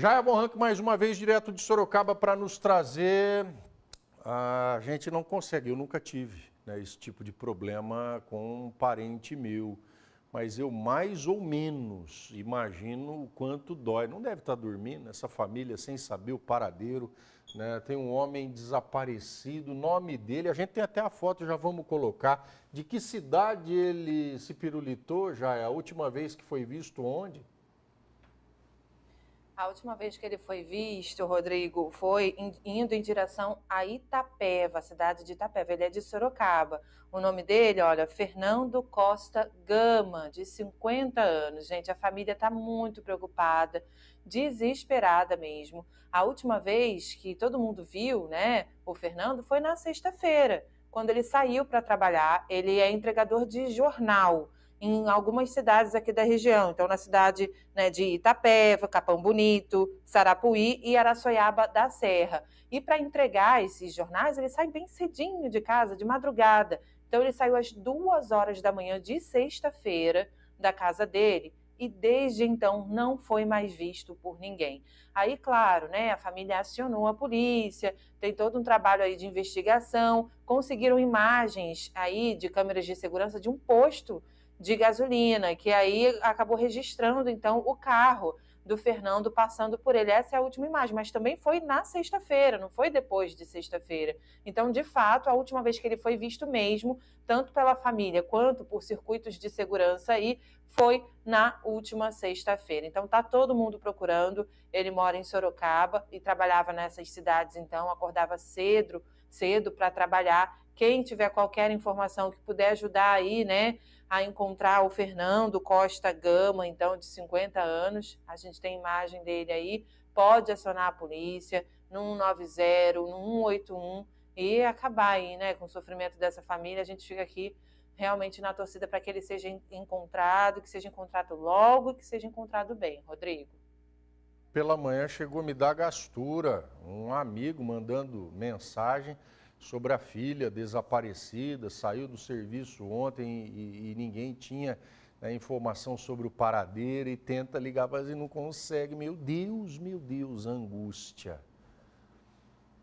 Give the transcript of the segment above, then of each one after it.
Jaia Borranco, mais uma vez, direto de Sorocaba, para nos trazer. A gente não consegue, eu nunca tive né, esse tipo de problema com um parente meu. Mas eu mais ou menos imagino o quanto dói. Não deve estar dormindo, essa família sem saber o paradeiro. Né? Tem um homem desaparecido, nome dele, a gente tem até a foto, já vamos colocar. De que cidade ele se pirulitou já? É a última vez que foi visto onde? A última vez que ele foi visto, Rodrigo, foi indo em direção a Itapeva, cidade de Itapeva. Ele é de Sorocaba. O nome dele, olha, Fernando Costa Gama, de 50 anos. Gente, a família está muito preocupada, desesperada mesmo. A última vez que todo mundo viu, né, o Fernando foi na sexta-feira, quando ele saiu para trabalhar. Ele é entregador de jornal em algumas cidades aqui da região. Então, na cidade né, de Itapeva, Capão Bonito, Sarapuí e Araçoiaba da Serra. E para entregar esses jornais, ele sai bem cedinho de casa, de madrugada. Então, ele saiu às duas horas da manhã de sexta-feira da casa dele e desde então não foi mais visto por ninguém. Aí, claro, né, a família acionou a polícia, tem todo um trabalho aí de investigação, conseguiram imagens aí de câmeras de segurança de um posto de gasolina, que aí acabou registrando então o carro do Fernando passando por ele. Essa é a última imagem, mas também foi na sexta-feira, não foi depois de sexta-feira. Então, de fato, a última vez que ele foi visto mesmo, tanto pela família quanto por circuitos de segurança aí, foi na última sexta-feira. Então, tá todo mundo procurando. Ele mora em Sorocaba e trabalhava nessas cidades, então acordava cedo, cedo para trabalhar. Quem tiver qualquer informação que puder ajudar aí, né, a encontrar o Fernando Costa Gama, então, de 50 anos. A gente tem imagem dele aí. Pode acionar a polícia no 190, no 181 e acabar aí, né, com o sofrimento dessa família. A gente fica aqui realmente na torcida para que ele seja encontrado, que seja encontrado logo e que seja encontrado bem. Rodrigo. Pela manhã chegou a me dar gastura, um amigo mandando mensagem sobre a filha desaparecida, saiu do serviço ontem e, e ninguém tinha né, informação sobre o paradeiro e tenta ligar, mas não consegue. Meu Deus, meu Deus, angústia.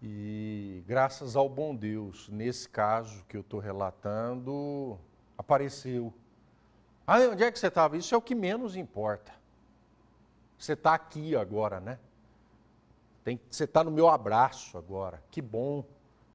E graças ao bom Deus, nesse caso que eu estou relatando, apareceu. Ah, onde é que você estava? Isso é o que menos importa. Você está aqui agora, né? Tem, você está no meu abraço agora. Que bom.